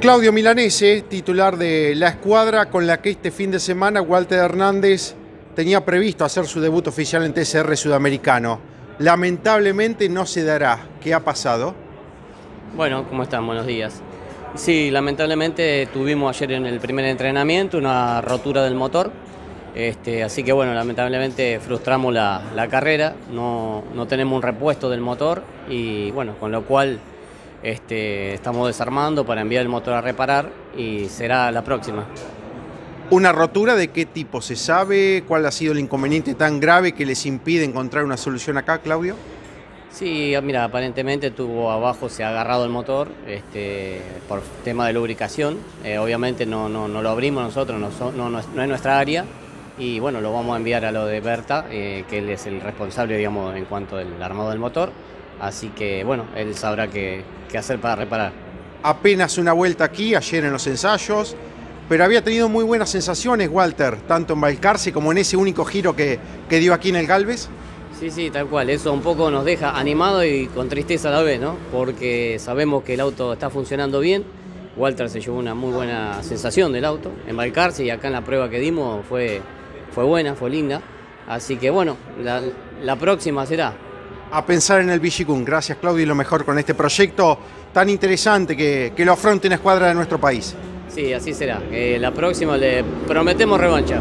Claudio Milanese, titular de la escuadra con la que este fin de semana Walter Hernández tenía previsto hacer su debut oficial en TCR Sudamericano. Lamentablemente no se dará. ¿Qué ha pasado? Bueno, ¿cómo están? Buenos días. Sí, lamentablemente tuvimos ayer en el primer entrenamiento una rotura del motor. Este, así que bueno, lamentablemente frustramos la, la carrera, no, no tenemos un repuesto del motor y bueno, con lo cual este, estamos desarmando para enviar el motor a reparar y será la próxima. ¿Una rotura de qué tipo? ¿Se sabe cuál ha sido el inconveniente tan grave que les impide encontrar una solución acá, Claudio? Sí, mira, aparentemente tuvo abajo, se ha agarrado el motor este, por tema de lubricación. Eh, obviamente no, no, no, lo abrimos nosotros, no, no, no, es nuestra área. Y bueno, lo vamos a enviar a lo de Berta, eh, que él es el responsable, digamos, en cuanto al armado del motor. Así que bueno, él sabrá qué, hacer para reparar. Apenas una vuelta aquí, ayer en los ensayos, pero había tenido muy buenas sensaciones Walter, tanto en Balcarce como en ese único giro que, que dio aquí en el Galvez. Sí, sí, tal cual. Eso un poco nos deja animado y con tristeza a la vez, ¿no? Porque sabemos que el auto está funcionando bien. Walter se llevó una muy buena sensación del auto en Balcarce y acá en la prueba que dimos fue, fue buena, fue linda. Así que bueno, la, la próxima será a pensar en el Vigicum. Gracias Claudio y lo mejor con este proyecto tan interesante que, lo afronte una escuadra de nuestro país. Sí, así será. la próxima le prometemos revancha.